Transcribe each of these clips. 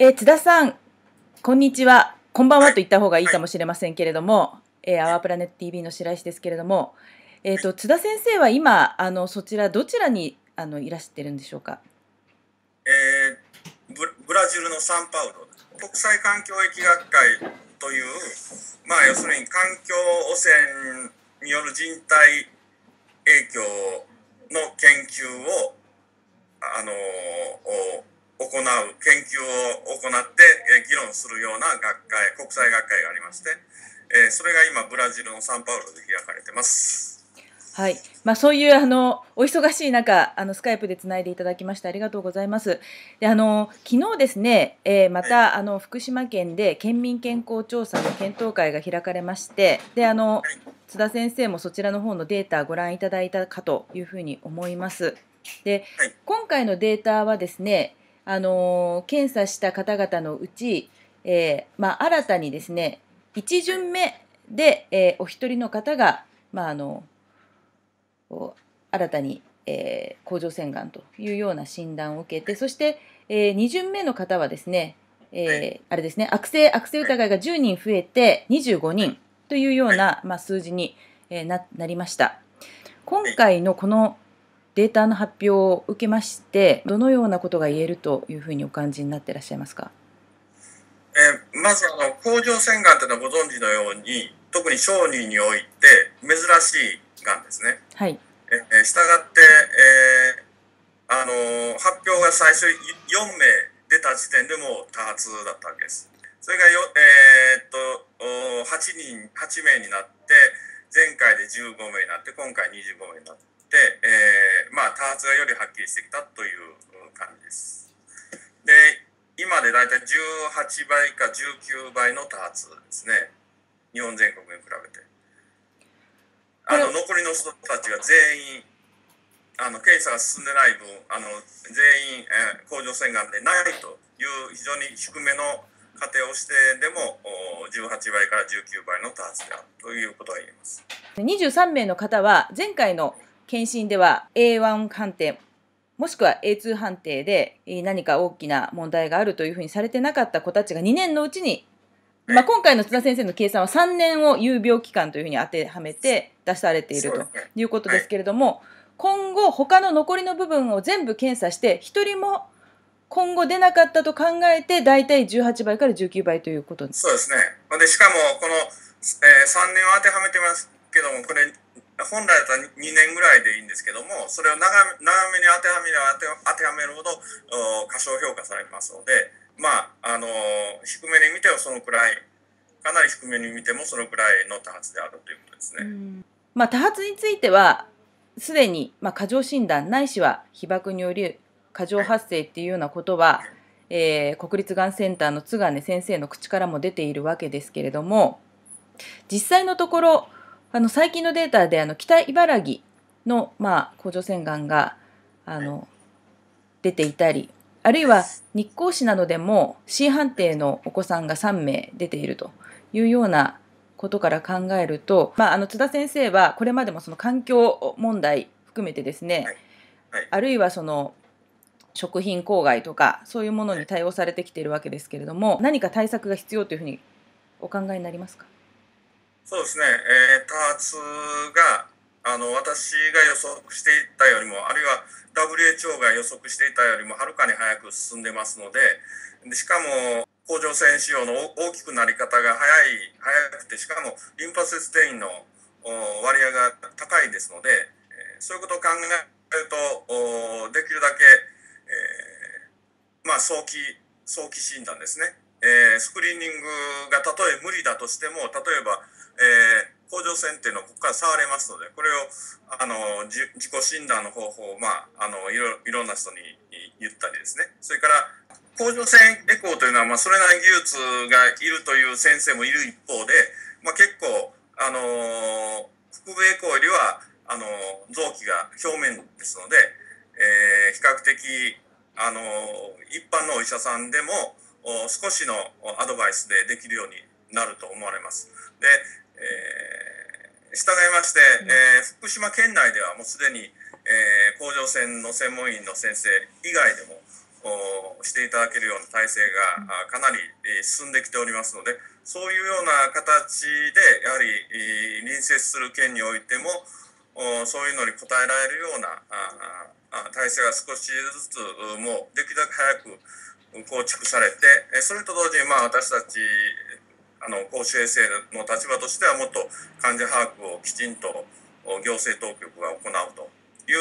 えー津田さん、こんにちは。こんばんはと言った方がいいかもしれませんけれども、えーアワープラネット TV の白石ですけれども、えっ、と津田先生は今あのそちらどちらにあのいらしてるんでしょうか？えーブブラジルのサンパウロ国際環境疫学会というまあ要するに環境汚染による人体影響の研究をあのお行う研究を行ってえー議論するような学会国際学会がありまして、えーそれが今ブラジルのサンパウロで開かれてます。はい、まあ、そういうあのお忙しい中あのスカイプでつないでいただきましてありがとうございます。であの昨日ですね、えーまたあの福島県で県民健康調査の検討会が開かれましてであの津田先生もそちらの方のデータご覧いただいたかというふうに思います。ではい今回のデータはですねあの検査した方々のうち、えーまあ、新たにですね1巡目で、えーお一人の方が、まあ、あの新たに、えー甲状腺がんというような診断を受けてそして、え2巡目の方はですね、えあれですね悪性悪性疑いが10人増えて25人というような、まあ、数字に、えなりました。今回のこのデータの発表を受けましてどのようなことが言えるというふうにお感じになっていらっしゃいますか？えーまずあの甲状腺がんというのはご存知のように特に小児において珍しいがんですね。はい、えーしたがって、えーあのー発表が最初4名出た時点でもう多発だったわけです。それがよ、えーっとお8人8名になって前回で15名になって今回25名になって、多発がよりはっきりしてきたという感じです。で今で大体18倍か19倍の多発ですね日本全国に比べて。あの残りの人たちが全員あの検査が進んでない分あの全員、えー甲状腺がんでないという非常に低めの過程をしてでもお18倍から19倍の多発であるということが言えます。23名の方は前回の検診では A1 判定もしくは A2 判定でえー何か大きな問題があるというふうにされてなかった子たちが2年のうちに、まあ、今回の津田先生の計算は3年を有病期間というふうに当てはめて出されているということですけれども、今後他の残りの部分を全部検査して1人も今後出なかったと考えて大体18倍から19倍ということです。そうですね。でしかもこの、えー、3年を当てはめてますけどもこれ本来だったら2年ぐらいでいいんですけどもそれを長め長めに当てはめれば当てはめるほどお過小評価されますのでまああの低めに見てもそのくらいかなり低めに見てもそのくらいの多発であるということですね。まあ、多発についてはすでに、まあ、過剰診断ないしは被爆による過剰発生っていうようなことは、えー国立がんセンターの津金先生の口からも出ているわけですけれども実際のところあの最近のデータであの北茨城の、まあ、甲状腺がんがあの出ていたりあるいは日光市などでも C 判定のお子さんが3名出ているというようなことから考えると、まあ、あの津田先生はこれまでもその環境問題含めてですね、はいはい。あるいはその食品公害とかそういうものに対応されてきているわけですけれども何か対策が必要というふうにお考えになりますか？そうですね、えー多発があの私が予測していたよりもあるいは WHO が予測していたよりもはるかに早く進んでますのででしかも甲状腺腫瘍の大きくなり方が早い早くてしかもリンパ節転移の割合が高いですので、そういうことを考えるとできるだけ、えーまあ、早期早期診断ですね、えースクリーニングがたとえ無理だとしても例えば、えー甲状腺っていうのをここから触れますのでこれをあの自己診断の方法を、まあ、あのいろいろんな人に言ったりですねそれから甲状腺エコーというのは、まあ、それなりに技術がいるという先生もいる一方で、まあ、結構あの腹部エコーよりはあの臓器が表面ですので、えー比較的あの一般のお医者さんでもお少しのアドバイスでできるようになると思われます。で、えー従いまして、えー福島県内ではもうすでに、えー甲状腺の専門医の先生以外でもしていただけるような体制がかなり進んできておりますのでそういうような形でやはり隣接する県においてもそういうのに応えられるような体制が少しずつもうできるだけ早く構築されてそれと同時にまあ私たちあの公衆衛生の立場としてはもっと患者把握をきちんと行政当局が行うとい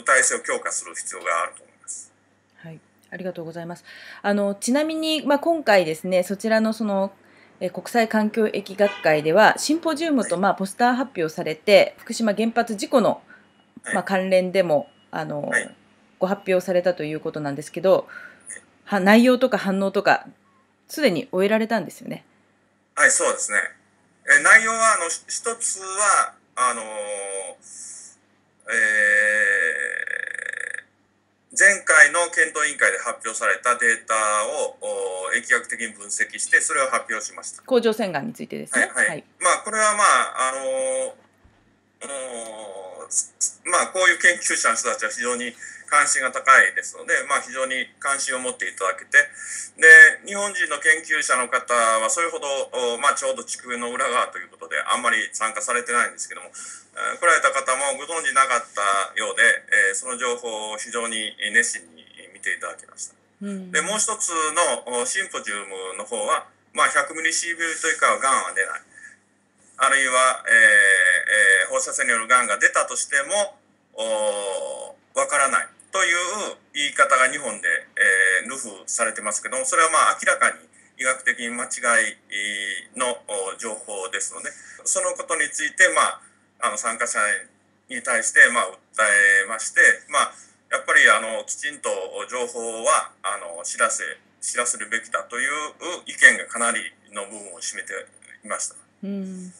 う体制を強化する必要があると思います。はいありがとうございます。あのちなみに、まあ、今回ですねそちらのそのえ国際環境疫学会ではシンポジウムとまあポスター発表されて福島原発事故のまあ関連でもあのご発表されたということなんですけどは内容とか反応とかすでに終えられたんですよね。はいそうですね。え内容はあの一つはあのえー前回の検討委員会で発表されたデータを疫学的に分析してそれを発表しました。甲状腺がんについてですね、はい、はい、まあこれはまああのまあこういう研究者の人たちは非常に関心が高いですので、まあ、非常に関心を持っていただけて。で日本人の研究者の方はそれほど、まあ、ちょうど地区の裏側ということであんまり参加されてないんですけども来られた方もご存じなかったようで、えー、その情報を非常に熱心に見ていただきました。うん、でもう一つのシンポジウムの方は、まあ、100ミリシービルト以下はがんは出ない。あるいは、えーえー、放射線によるがんが出たとしても言い方が日本で、えー、ルフされてますけどもそれはまあ明らかに医学的に間違いの情報ですのでそのことについて、まあ、あの参加者に対して、まあ、訴えまして、まあ、やっぱりあのきちんと情報はあの知らせ知らせるべきだという意見がかなりの部分を占めていました。うん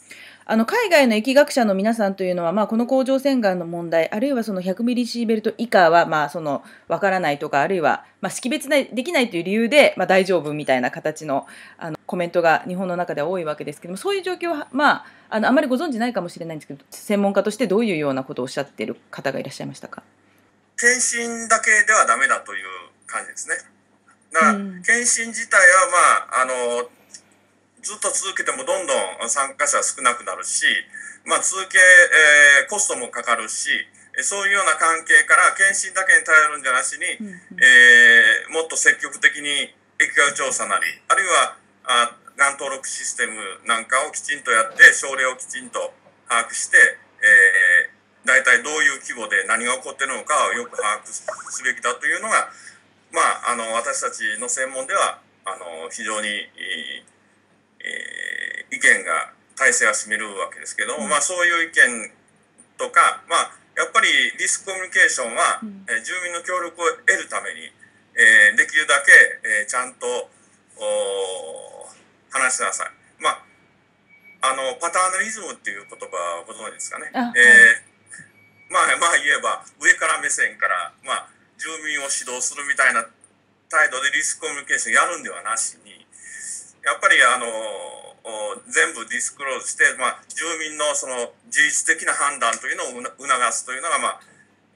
あの海外の疫学者の皆さんというのは、まあ、この甲状腺がんの問題あるいはその100ミリシーベルト以下は、まあ、その分からないとかあるいは、まあ、識別できないという理由で、まあ、大丈夫みたいな形のあのコメントが日本の中では多いわけですけどもそういう状況は、まあ、あのあまりご存じないかもしれないんですけど専門家としてどういうようなことをおっしゃっている方がいらっしゃいましたか？検診だけではダメだという感じですね。だから、検診自体は、まあ、あのずっと続けてもどんどん参加者は少なくなるし、まあ、続け、えー、コストもかかるしそういうような関係から検診だけに頼るんじゃなしに、えー、もっと積極的に疫学調査なりあるいはあがん登録システムなんかをきちんとやって症例をきちんと把握して、えー、大体どういう規模で何が起こっているのかをよく把握すべきだというのが、まあ、あの私たちの専門ではあの非常に見が体制は占めるわけですけども、まあ、そういう意見とか、まあ、やっぱりリスクコミュニケーションは、えー、住民の協力を得るために、えー、できるだけ、えー、ちゃんと話しなさい。まああのパターナリズムっていう言葉をご存知ですかね。えー、まあまあ言えば上から目線から、まあ、住民を指導するみたいな態度でリスクコミュニケーションやるんではなしにやっぱりあの全部ディスクローズして、まあ、住民のその自律的な判断というのを促すというのが、まあ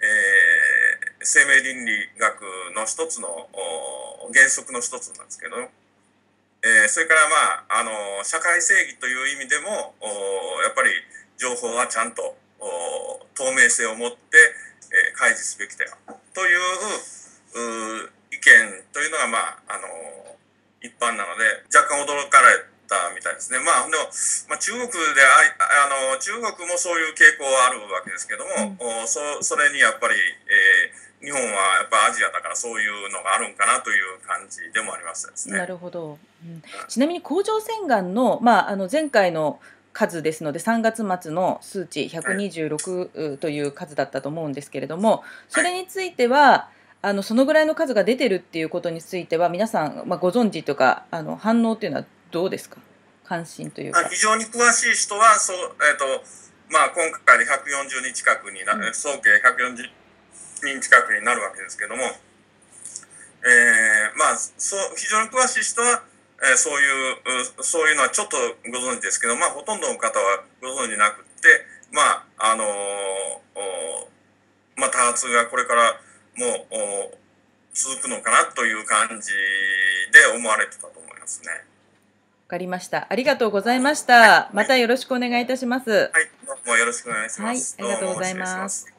えー、生命倫理学の一つの原則の一つなんですけど、えー、それから、まあ、あの社会正義という意味でもやっぱり情報はちゃんと透明性を持って、えー、開示すべきだよという意見というのが、まああの一般なので若干驚かれたみたいですね。まあでも、まあ、中国でああの中国もそういう傾向はあるわけですけども、うん、そそれにやっぱり、えー、日本はやっぱアジアだからそういうのがあるんかなという感じでもありますね。なるほど。うん、ちなみに甲状腺がんのまああの前回の数ですので3月末の数値126という数だったと思うんですけれどもそれについては、あのそのぐらいの数が出てるっていうことについては皆さん、まあ、ご存知とかあの反応っていうのはどうですか？関心というか。非常に詳しい人はそう、えーとまあ、今回で140人近くにな、うん、総計140人近くになるわけですけども、えー、まあそう非常に詳しい人は、えー、そういうそういうのはちょっとご存知ですけど、まあ、ほとんどの方はご存知なくて、まああのー、まあ、多発がこれからもう続くのかなという感じで思われてたと思いますね。わかりました。ありがとうございました。またよろしくお願いいたします。はい、どうもよろしくお願いします。はい、ありがとうございます。